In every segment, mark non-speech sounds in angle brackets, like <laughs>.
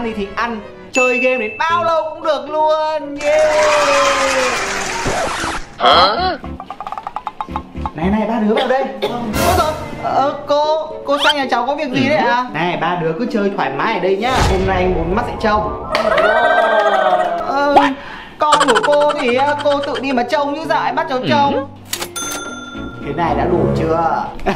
ăn gì thì ăn chơi game đến bao lâu cũng được luôn. Yeah. Hả? này này ba đứa vào đây. Ôi rồi? Ờ, cô cô sang nhà cháu có việc gì đấy à này ba đứa cứ chơi thoải mái ở đây nhá. Hôm nay anh muốn mắt sẽ trông. Ờ, con của cô thì ờ, cô tự đi mà trông như dại bắt cháu trông. Cái này đã đủ chưa? <laughs>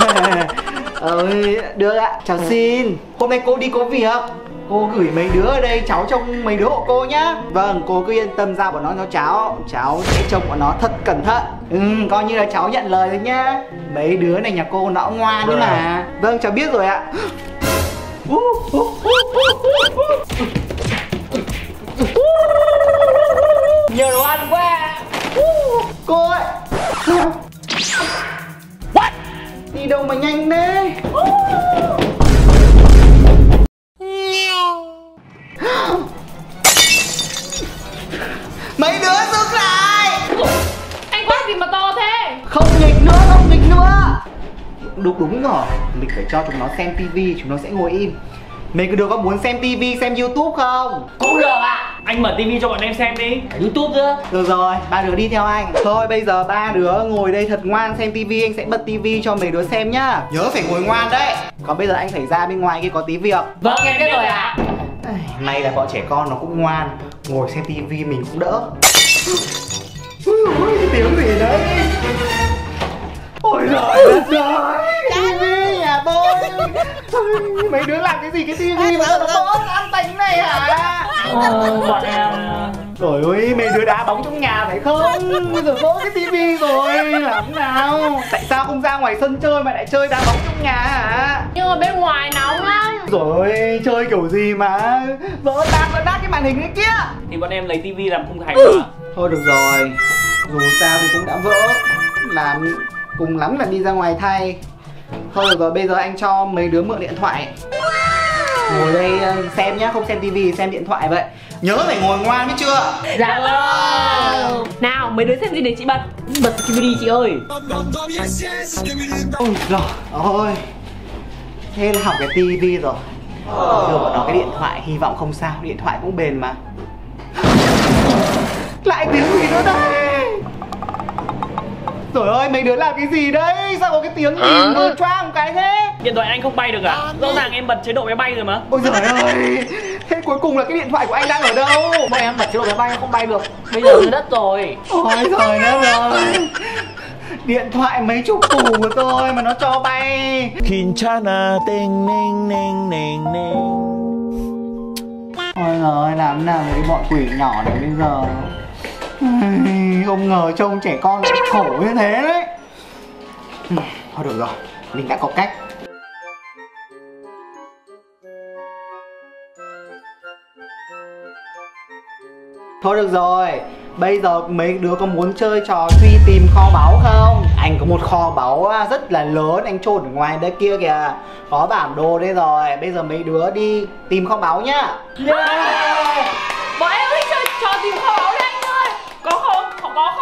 Ơi được ạ cháu xin. Hôm nay cô đi có việc cô gửi mấy đứa ở đây cháu trông mấy đứa hộ cô nhá. Vâng cô cứ yên tâm giao bọn nó cho cháu cháu sẽ trông bọn nó thật cẩn thận. Ừ coi như là cháu nhận lời rồi nhá. Mấy đứa này nhà cô nó ngoan nhưng mà. Vâng cháu biết rồi ạ. Nhiều đồ ăn quá. Cô ơi. What? đi đâu mà nhanh thế cho chúng nó xem tivi chúng nó sẽ ngồi im. Mấy cái đứa có muốn xem tivi xem youtube không? Cũng được ạ. Anh mở tivi cho bọn em xem đi. Youtube nữa được rồi ba đứa đi theo anh. Thôi bây giờ ba đứa ngồi đây thật ngoan xem tivi anh sẽ bật tivi cho mấy đứa xem nhá. Nhớ phải ngồi ngoan đấy. Còn bây giờ anh phải ra bên ngoài kia có tí việc. Vâng em biết rồi ạ. Ai, may là bọn trẻ con nó cũng ngoan. Ngồi xem tivi mình cũng đỡ. Ui cái tiếng gì đấy? Ôi giời đất ơi <laughs> mấy đứa làm cái gì cái tivi mà nó bó ăn bánh này hả? Ờ, bọn em rồi ơi mấy đứa đá bóng trong nhà phải không? Bây giờ vỡ cái tivi rồi làm thế nào? Tại sao không ra ngoài sân chơi mà lại chơi đá bóng trong nhà hả? Nhưng mà bên ngoài nóng lắm. Rồi chơi kiểu gì mà vỡ tan vỡ nát cái màn hình ấy kia? Thì bọn em lấy tivi làm khung thành mà. Thôi được rồi dù sao thì cũng đã vỡ. Làm cùng lắm là đi ra ngoài thay thôi rồi bây giờ anh cho mấy đứa mượn điện thoại. Ngồi đây ờ, xem nhá không xem tivi xem điện thoại vậy. Nhớ phải ngồi ngoan biết chưa? Dạ vâng. Nào mấy đứa xem gì để chị bật. Bật tivi đi chị ơi. Ôi giời ơi. Thế là học cái tivi rồi. Đưa bọn nó cái điện thoại hy vọng không sao. Điện thoại cũng bền mà. Lại tiếng gì nữa đây Trời ơi mấy đứa làm cái gì đấy? Sao có cái tiếng gì vừa choang cái thế? Điện thoại anh không bay được à? Ờ, Rõ ràng em bật chế độ máy bay rồi mà. Ôi trời ơi. Thế cuối cùng là cái điện thoại của anh đang ở đâu? Bọn em bật chế độ máy bay không bay được. Bây giờ dưới đất rồi. Ôi trời đất rồi điện thoại mấy chục củ của tôi mà nó cho bay. Kinchana tên neng neng neng neng Ôi giời ơi làm nào với bọn quỷ nhỏ này bây giờ? Không ngờ trông trẻ con lại khổ như thế đấy. Thôi được rồi, mình đã có cách. Thôi được rồi, bây giờ mấy đứa có muốn chơi trò truy tìm kho báu không? Anh có một kho báu à, rất là lớn, anh trôn ở ngoài đây kia kìa. Có bản đồ đây rồi, bây giờ mấy đứa đi tìm kho báu nhá. Dạ. Bọn em thích chơi trò tìm kho báu đấy anh ơi Có không?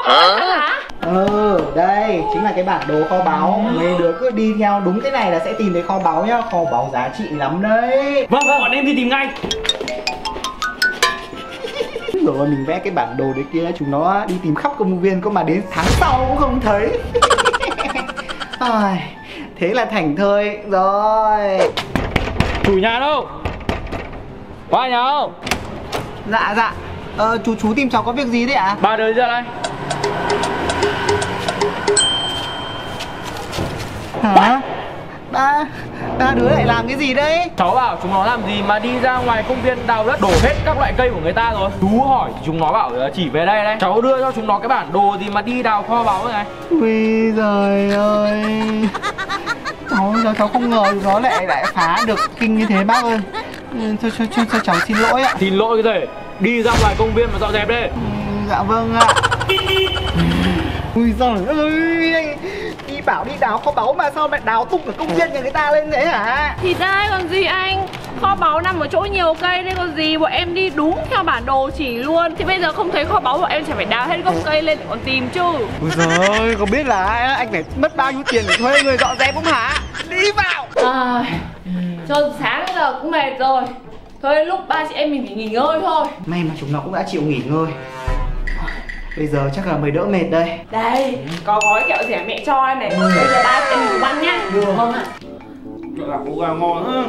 Có, có hả? Ừ, đây chính là cái bản đồ kho báu. Mấy đứa cứ đi theo đúng cái này là sẽ tìm thấy kho báu nhá. Kho báu giá trị lắm đấy. Vâng vâng bọn em đi tìm ngay. Rồi mình vẽ cái bản đồ đấy kia Chúng nó đi tìm khắp công viên Cơ mà đến tháng sau cũng không thấy. <laughs> Ai, Thế là thành thơi. Rồi. Chủ nhà đâu? Qua nhà không? Dạ dạ. Ờ chú chú tìm cháu có việc gì đấy ạ? Ba đứa ra đây Hả? Ba Ba đứa lại làm cái gì đấy Cháu bảo chúng nó làm gì mà đi ra ngoài công viên đào đất đổ hết các loại cây của người ta rồi. Chú hỏi thì chúng nó bảo là chỉ về đây đây Cháu đưa cho chúng nó cái bản đồ gì mà đi đào kho báu này Ui giời ơi. Cháu, cháu, cháu không ngờ nó lại lại phá được kinh như thế bác ơi. Cho, cho, cho, cho cháu xin lỗi ạ. Xin lỗi cái gì? Đi ra ngoài công viên mà dọn dẹp đi. Ừ, Dạ vâng ạ Ui giời ơi Đi bảo đi đào kho báu mà sao lại đào tung cả công viên nhà người ta lên thế hả? Thì ra còn gì anh? Kho báu nằm ở chỗ nhiều cây đây còn gì? Bọn em đi đúng theo bản đồ chỉ luôn. Thì bây giờ không thấy kho báu bọn em chẳng phải đào hết gốc cây lên để còn tìm chứ. Ui giời ơi có biết là ai anh phải mất bao nhiêu tiền để thuê người dọn dẹp không hả? Đi vào! À, Cho sáng giờ cũng mệt rồi. Thôi lúc ba chị em mình phải nghỉ ngơi thôi. May mà chúng nó cũng đã chịu nghỉ ngơi Bây giờ chắc là mày đỡ mệt đây. Đây, có gói kẹo rẻ mẹ cho em này. Bây giờ ba mình cùng ăn nhá. Vâng ạ? Là cô gà ngon ha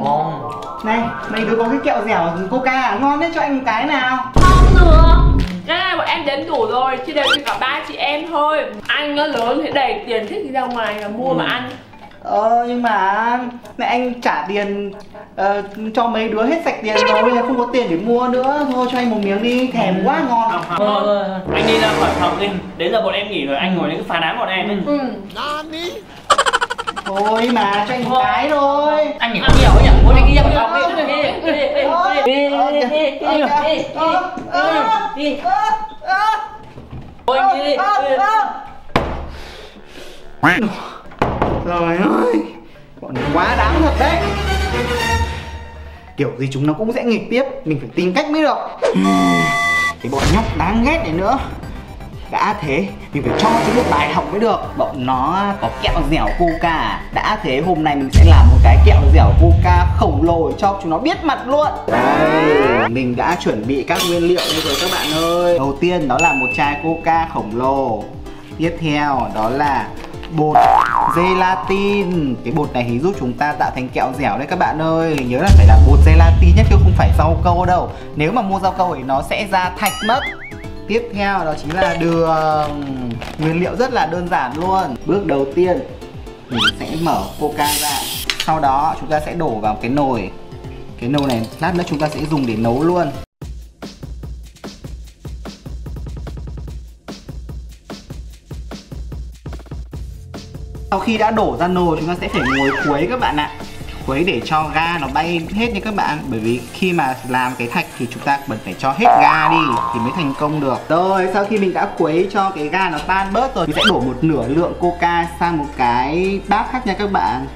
Ngon. Này, mày đứa có cái kẹo dẻo coca à? ngon đấy cho anh một cái nào. Không được. Cái này bọn em đến đủ rồi Chứ đều cho cả ba chị em thôi. Anh nó lớn thì đầy tiền thích đi ra ngoài mà mua mà ăn. Ờ nhưng mà mẹ anh trả tiền ờ, cho mấy đứa hết sạch tiền rồi bây giờ không có tiền để mua nữa. Thôi cho anh một miếng đi thèm quá ngon. Không, không, thôi. Anh đi ra khỏi phòng đi. Đến giờ bọn em nghỉ rồi, anh ngồi đến phá đám bọn em ấy. Ừ. Thôi mà cho anh một cái thôi. Anh nghỉ nhiều nhỉ? Muốn anh đi ra khỏi phòng đi. Thôi anh đi. Trời ơi. Bọn quá đáng thật đấy Kiểu gì chúng nó cũng sẽ nghịch tiếp Mình phải tìm cách mới được. Cái bọn nhóc đáng ghét này nữa. Đã thế Mình phải cho chúng một bài học mới được. Bọn nó có kẹo dẻo coca Đã thế hôm nay mình sẽ làm một cái kẹo dẻo coca khổng lồ cho chúng nó biết mặt luôn. Đây Mình đã chuẩn bị các nguyên liệu như rồi các bạn ơi. Đầu tiên đó là một chai coca khổng lồ. Tiếp theo đó là bột gelatin. Cái bột này thì giúp chúng ta tạo thành kẹo dẻo đấy các bạn ơi. Nhớ là phải là bột gelatin nhất chứ không phải rau câu đâu. Nếu mà mua rau câu thì nó sẽ ra thạch mất. Tiếp theo đó chính là đường. Nguyên liệu rất là đơn giản luôn. Bước đầu tiên, mình sẽ mở coca ra. Sau đó chúng ta sẽ đổ vào cái nồi. Cái nồi này lát nữa chúng ta sẽ dùng để nấu luôn. Sau khi đã đổ ra nồi, chúng ta sẽ phải ngồi khuấy các bạn ạ. Khuấy để cho ga nó bay hết nha các bạn. Bởi vì khi mà làm cái thạch thì chúng ta cần phải cho hết ga đi Thì mới thành công được. Rồi, sau khi mình đã khuấy cho cái ga nó tan bớt rồi, Mình sẽ đổ một nửa lượng coca sang một cái bát khác nha các bạn.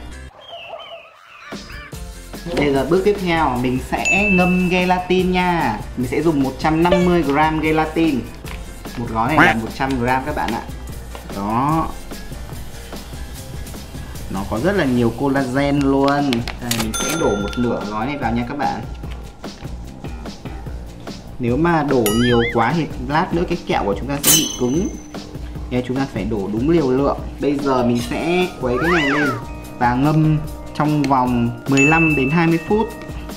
Bây giờ bước tiếp theo, mình sẽ ngâm gelatin nha. Mình sẽ dùng 150g gelatin. Một gói này là 100g các bạn ạ. Đó nó có rất là nhiều collagen luôn. Đây, mình sẽ đổ một nửa gói này vào nha các bạn. Nếu mà đổ nhiều quá thì lát nữa cái kẹo của chúng ta sẽ bị cứng. Nên chúng ta phải đổ đúng liều lượng. Bây giờ mình sẽ quấy cái này lên và ngâm trong vòng 15 đến 20 phút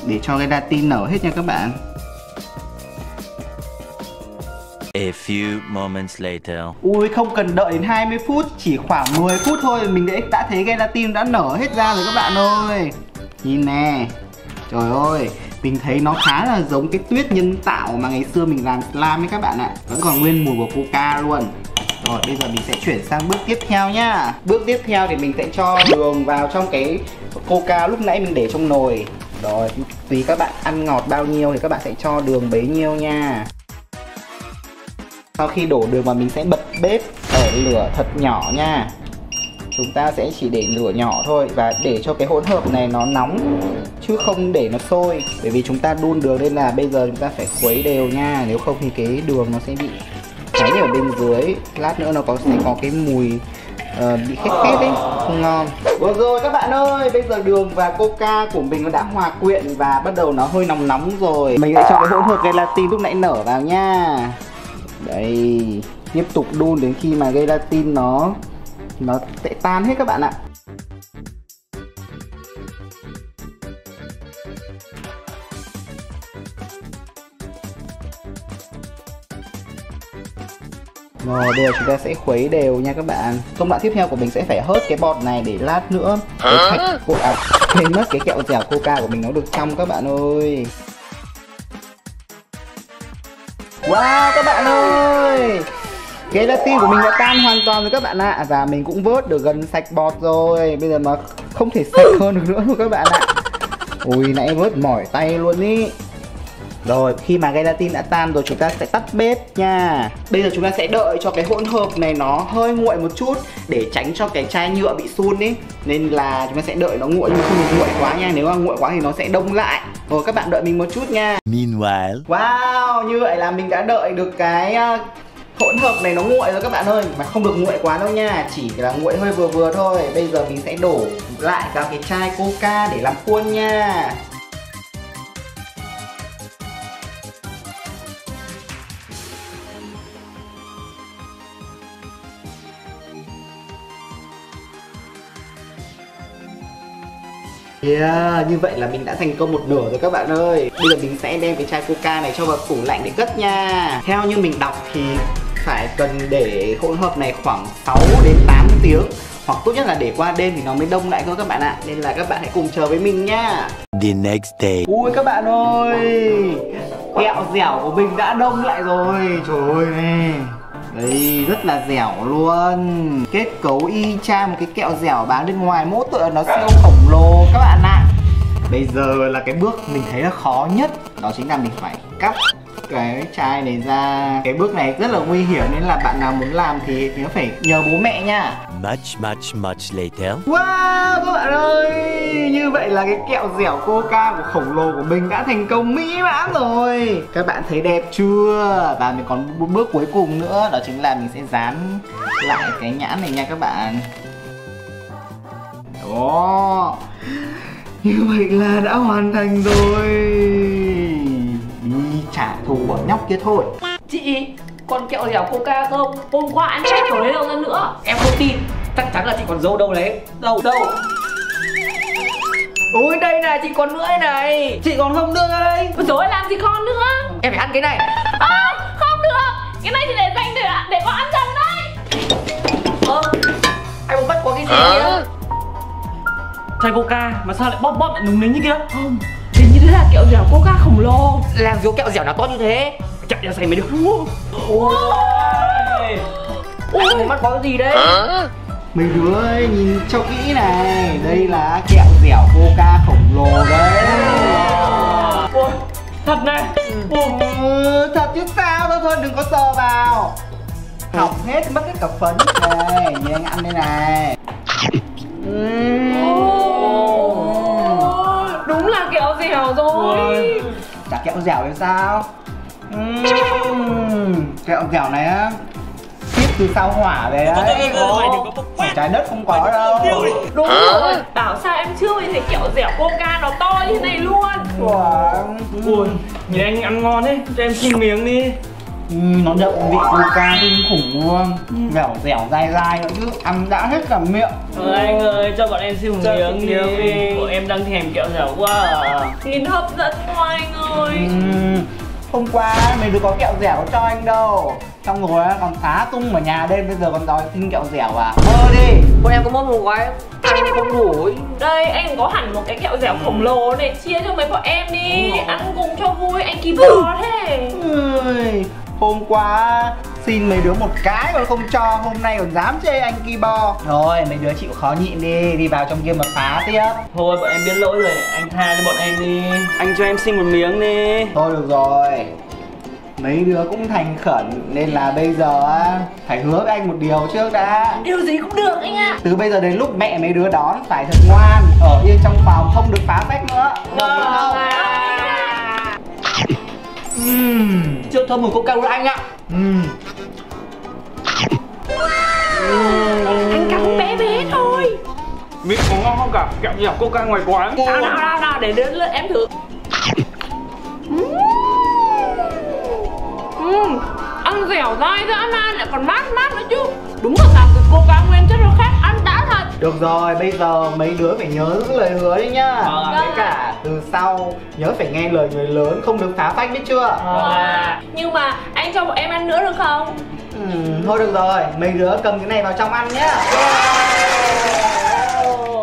để cho cái gelatin nở hết nha các bạn. A few moments later. Ui không cần đợi đến 20 phút Chỉ khoảng 10 phút thôi Mình đã, đã thấy gelatin đã nở hết ra rồi các bạn ơi. Nhìn nè. Trời ơi Mình thấy nó khá là giống cái tuyết nhân tạo mà ngày xưa mình làm slime ấy các bạn ạ. Vẫn còn nguyên mùi của coca luôn. Rồi bây giờ mình sẽ chuyển sang bước tiếp theo nhá. Bước tiếp theo thì mình sẽ cho đường vào trong cái coca lúc nãy mình để trong nồi. Rồi tùy các bạn ăn ngọt bao nhiêu thì các bạn sẽ cho đường bấy nhiêu nha sau khi đổ đường vào mình sẽ bật bếp ở lửa thật nhỏ nha. Chúng ta sẽ chỉ để lửa nhỏ thôi Và để cho cái hỗn hợp này nó nóng Chứ không để nó sôi. Bởi vì chúng ta đun đường nên là bây giờ chúng ta phải khuấy đều nha. Nếu không thì cái đường nó sẽ bị cháy ở bên dưới. Lát nữa nó có sẽ có cái mùi uh, bị khét khét ấy. Không ngon. Được rồi các bạn ơi. Bây giờ đường và coca của mình nó đã hòa quyện Và bắt đầu nó hơi nóng nóng rồi. Mình sẽ cho cái hỗn hợp gelatin lúc nãy nở vào nha đây tiếp tục đun đến khi mà gelatin nó nó sẽ tan hết các bạn ạ. Rồi bây giờ chúng ta sẽ khuấy đều nha các bạn. Công đoạn tiếp theo của mình sẽ phải hớt cái bọt này để lát nữa. Cái thạch cô à, quên mất cái kẹo dẻo coca của mình nó được trong các bạn ơi. Wow các bạn ơi Gelatin của mình đã tan hoàn toàn rồi các bạn ạ. Và mình cũng vớt được gần sạch bọt rồi. Bây giờ mà không thể sạch hơn được nữa rồi các bạn ạ. Ui nãy vớt mỏi tay luôn ý. Rồi khi mà gelatin đã tan rồi chúng ta sẽ tắt bếp nha. Bây giờ chúng ta sẽ đợi cho cái hỗn hợp này nó hơi nguội một chút Để tránh cho cái chai nhựa bị sun ấy Nên là chúng ta sẽ đợi nó nguội nhưng không được nguội quá nha. Nếu mà nguội quá thì nó sẽ đông lại. Rồi các bạn đợi mình một chút nha. Meanwhile. Wow như vậy là mình đã đợi được cái uh, hỗn hợp này nó nguội rồi các bạn ơi mà không được nguội quá đâu nha chỉ là nguội hơi vừa vừa thôi. Bây giờ mình sẽ đổ lại vào cái chai coca để làm khuôn nha. Yeah, như vậy là mình đã thành công một nửa rồi các bạn ơi. Bây giờ mình sẽ đem cái chai coca này cho vào tủ lạnh để cất nha. Theo như mình đọc thì phải cần để hỗn hợp này khoảng 6 đến 8 tiếng. Hoặc tốt nhất là để qua đêm thì nó mới đông lại thôi các bạn ạ. Nên là các bạn hãy cùng chờ với mình nha. The next day. Ui các bạn ơi! Kẹo dẻo của mình đã đông lại rồi. Trời ơi Đây rất là dẻo luôn. Kết cấu y chang một cái kẹo dẻo bán bên ngoài Mỗi là nó siêu khổng lồ các bạn ạ. Bây giờ là cái bước mình thấy là khó nhất. Đó chính là mình phải cắt cái chai này ra. Cái bước này rất là nguy hiểm Nên là bạn nào muốn làm thì nhớ phải nhờ bố mẹ nha. Much, much, much later. Wow các bạn ơi! Như vậy là cái kẹo dẻo coca của khổng lồ của mình đã thành công mỹ mãn rồi. Các bạn thấy đẹp chưa? Và mình còn một bước cuối cùng nữa Đó chính là mình sẽ dán lại cái nhãn này nha các bạn. Đó. Như vậy là đã hoàn thành rồi Đi trả thù bọn nhóc kia thôi. Chị, còn kẹo dẻo coca không? Hôm qua anh xếp ở đấy đâu ra nữa. Em không tin. Chắc chắn là chị còn giấu đâu đấy. Đâu đâu? Ôi đây này chị còn nữa đây này. Chị còn không đưa ra đây. Rồi làm gì con nữa? Em phải ăn cái này. À, không được. Cái này thì để dành để, để con ăn dần đây Ơ Anh bắt có cái gì kia? Chai coca mà sao lại bóp bóp lại núng nính như kia? Không, thế là kẹo dẻo coca khổng lồ. Làm gì có kẹo dẻo nào to như thế. Chạy ra xem mới được. Ôi mắt có cái gì đấy? Mấy đứa ơi, nhìn cho kỹ này. Đây là kẹo dẻo coca khổng lồ đấy. Ôi, thật này. Ôi, Ừ, thật chứ sao? Thôi thôi đừng có sờ vào. Hỏng hết mất hết cả phấn. Đây, nhìn anh ăn đây này. <laughs> Ừm. Dẻo rồi. Chả kẹo dẻo thì sao? Ừm, Kẹo dẻo này á Tiếp từ sao hỏa về đấy mày đừng có bốc Ở trái đất không có đâu. Đúng rồi, bảo sao em chưa bao giờ thấy kẹo dẻo coca nó to như thế này luôn. Wow. ôi, nhìn anh ăn ngon đấy. Cho em xin miếng đi. Ừ, nó đậm vị coca kinh khủng luôn. Dẻo dẻo dai dai nữa chứ. Ăn đã hết cả miệng. Ờ, anh ơi, cho bọn em xin một miếng đi. Bọn em đang thèm kẹo dẻo quá à. Nhìn hấp dẫn quá anh ơi. Ừm, Hôm qua mình được có kẹo dẻo cho anh đâu. Xong rồi á, còn phá tung ở nhà đêm Bây giờ còn đòi xin kẹo dẻo à? Mơ đi. Bọn em có mất một gói Ăn không đủ ấy. Đây anh có hẳn một cái kẹo dẻo khổng lồ này Chia cho mấy bọn em đi. Ăn cùng cho vui anh kỳ bò thế. Ui, Hôm qua xin mấy đứa một cái còn không cho Hôm nay còn dám chê anh Kibo. Rồi mấy đứa chịu khó nhịn đi Đi vào trong kia mà phá tiếp. Thôi bọn em biết lỗi rồi, anh tha cho bọn em đi. Anh cho em xin một miếng đi. Thôi được rồi. Mấy đứa cũng thành khẩn Nên là bây giờ á, phải hứa với anh một điều trước đã. Điều gì cũng được anh ạ. Từ bây giờ đến lúc mẹ mấy đứa đón phải thật ngoan Ở yên trong phòng không được phá phách nữa. Được không? Ừm, Chưa thơm mùi coca của anh ạ ừm. Anh cắn bé bé thôi Vị có ngon không cả? Kẹo dẻo coca ngoài quán. Nào nào nào nào để đến lượt em thử Ừm, ăn dẻo dai dã man lại còn mát mát nữa chứ Đúng là làm từ coca nguyên chất nó khác ăn Được rồi, bây giờ mấy đứa phải nhớ giữ lời hứa đấy nhá Vâng ạ. Với cả từ sau nhớ phải nghe lời người lớn không được phá phách biết chưa à. Nhưng mà anh cho bọn em ăn nữa được không? Ừm, thôi được rồi, mấy đứa cầm cái này vào trong ăn nhá